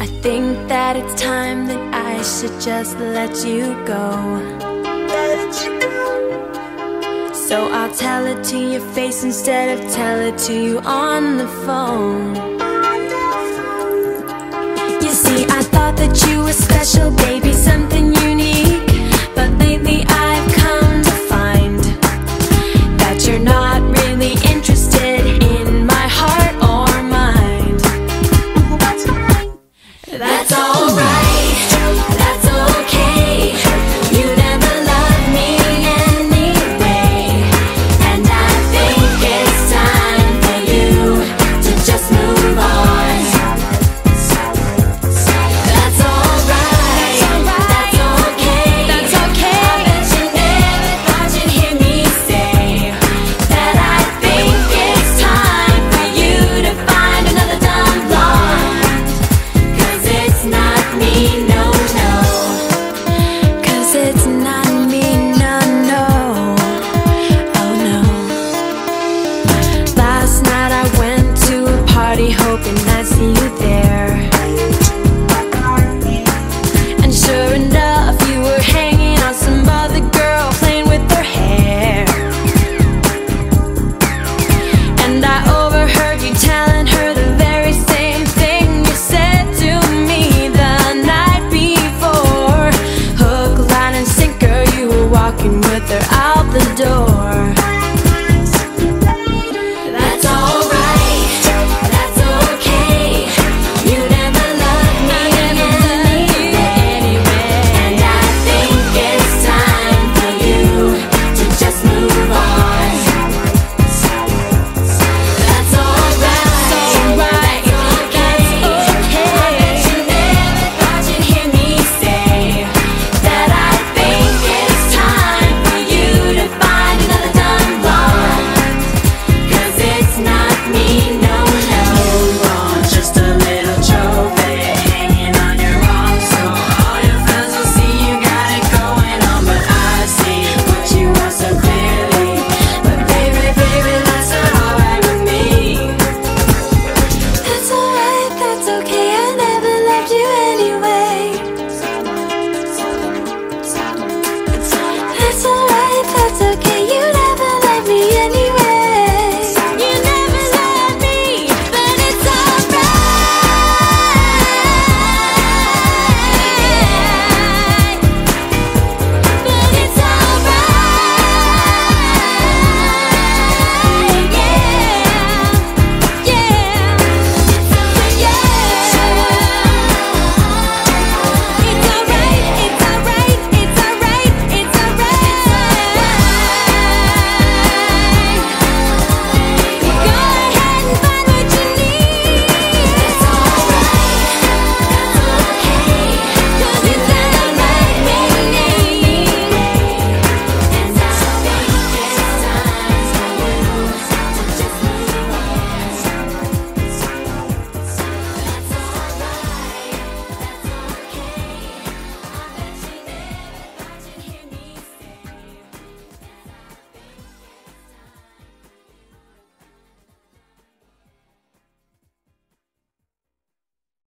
I think that it's time that I should just let you go. So I'll tell it to your face instead of tell it to you on the phone.